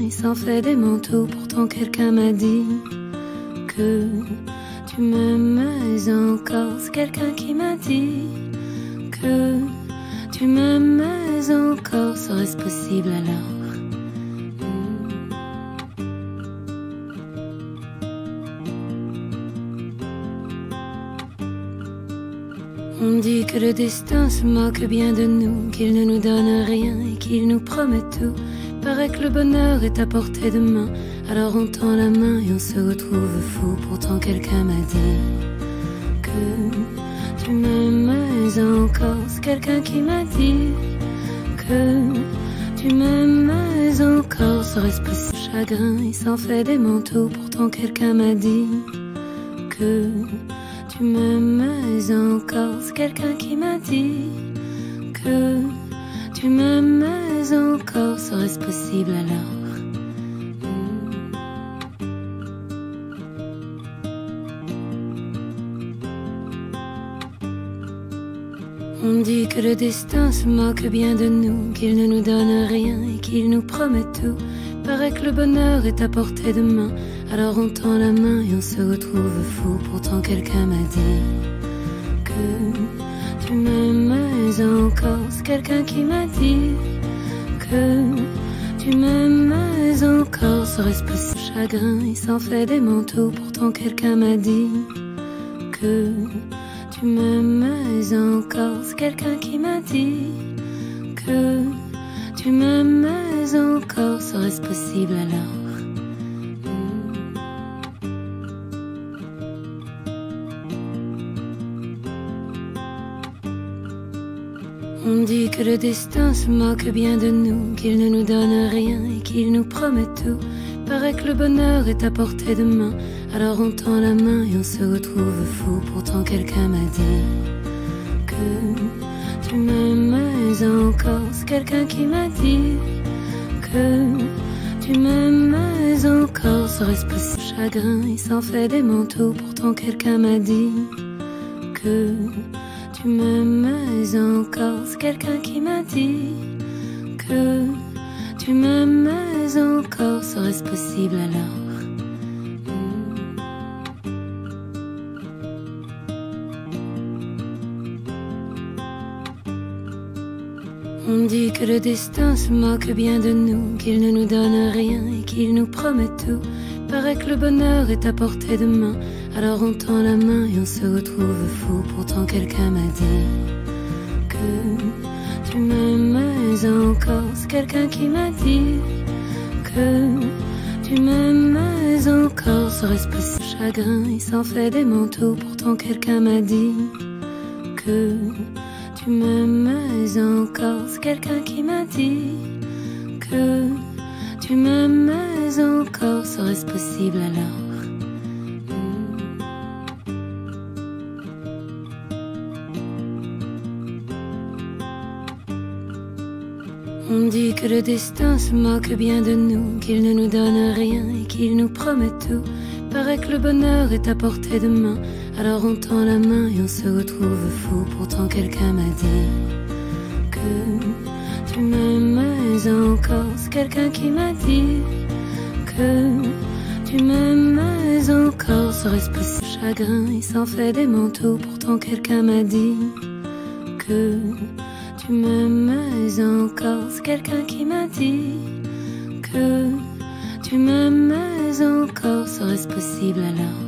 il s'en fait des manteaux. Pourtant quelqu'un m'a dit que tu m'aimais encore. C'est quelqu'un qui m'a dit que tu m'aimais encore. Serait-ce possible alors? On dit que le destin se moque bien de nous, qu'il ne nous donne rien et qu'il nous promet tout. Paraît que le bonheur est à portée de main, alors on tend la main et on se retrouve fou. Pourtant quelqu'un m'a dit que tu m'aimais encore. C'est quelqu'un qui m'a dit que tu m'aimais encore. Serait-ce possible chagrin, il s'en fait des manteaux. Pourtant quelqu'un m'a dit que tu m'aimais encore. C'est quelqu'un qui m'a dit que tu m'aimais encore. Serait-ce possible alors On dit que le destin se moque bien de nous, qu'il ne nous donne rien et qu'il nous promet tout. Paraît que le bonheur est à portée de main, alors on tend la main et on se retrouve fou. Pourtant quelqu'un m'a dit que tu m'aimais encore. C'est quelqu'un qui m'a dit que tu m'aimais encore. Serait-ce possible chagrin, il s'en fait des manteaux. Pourtant quelqu'un m'a dit que tu m'aimais encore. C'est quelqu'un qui m'a dit que tu m'aimais encore. Serait-ce possible alors? On dit que le destin se moque bien de nous, qu'il ne nous donne rien et qu'il nous promet tout. Paraît que le bonheur est à portée de main, alors on tend la main et on se retrouve fou. Pourtant quelqu'un m'a dit que tu m'aimais encore. C'est quelqu'un qui m'a dit que tu m'aimais encore. Serait-ce possible chagrin, il s'en fait des manteaux? Pourtant quelqu'un m'a dit que tu m'aimais encore. C'est quelqu'un qui m'a dit que tu m'aimais encore. Serait-ce possible alors? On dit que le destin se moque bien de nous, qu'il ne nous donne rien et qu'il nous promet tout. Paraît que le bonheur est à portée de main, alors on tend la main et on se retrouve fou. Pourtant quelqu'un m'a dit que tu m'aimais encore. C'est quelqu'un qui m'a dit que tu m'aimais encore. Serait-ce possible chagrin, il s'en fait des manteaux. Pourtant quelqu'un m'a dit que tu m'aimais encore. C'est quelqu'un qui m'a dit que tu m'aimais encore. Serait-ce possible alors On dit que le destin se moque bien de nous, qu'il ne nous donne rien et qu'il nous promet tout. Paraît que le bonheur est à portée de main, alors on tend la main et on se retrouve fou. Pourtant quelqu'un m'a dit que tu m'aimais encore. C'est quelqu'un qui m'a dit que tu m'aimais encore. Serait-ce possible chagrin, il s'en fait des manteaux? Pourtant quelqu'un m'a dit que tu m'aimais encore. C'est quelqu'un qui m'a dit que tu m'aimais encore. Serait-ce possible alors?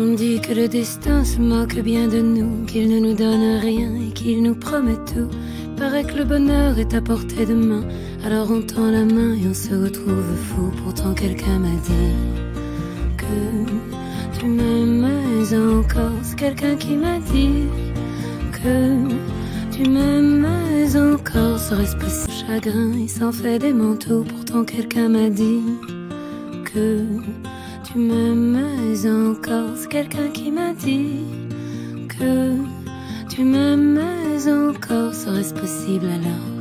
On dit que le destin se moque bien de nous, qu'il ne nous donne rien et qu'il nous promet tout. Paraît que le bonheur est à portée de main, alors on tend la main et on se retrouve fou. Pourtant quelqu'un m'a dit que tu m'aimais encore. C'est quelqu'un qui m'a dit que tu m'aimais encore. Serait-ce possible chagrin, il s'en fait des manteaux. Pourtant quelqu'un m'a dit que tu m'aimais encore. C'est quelqu'un qui m'a dit que tu m'aimes encore, serait-ce possible alors?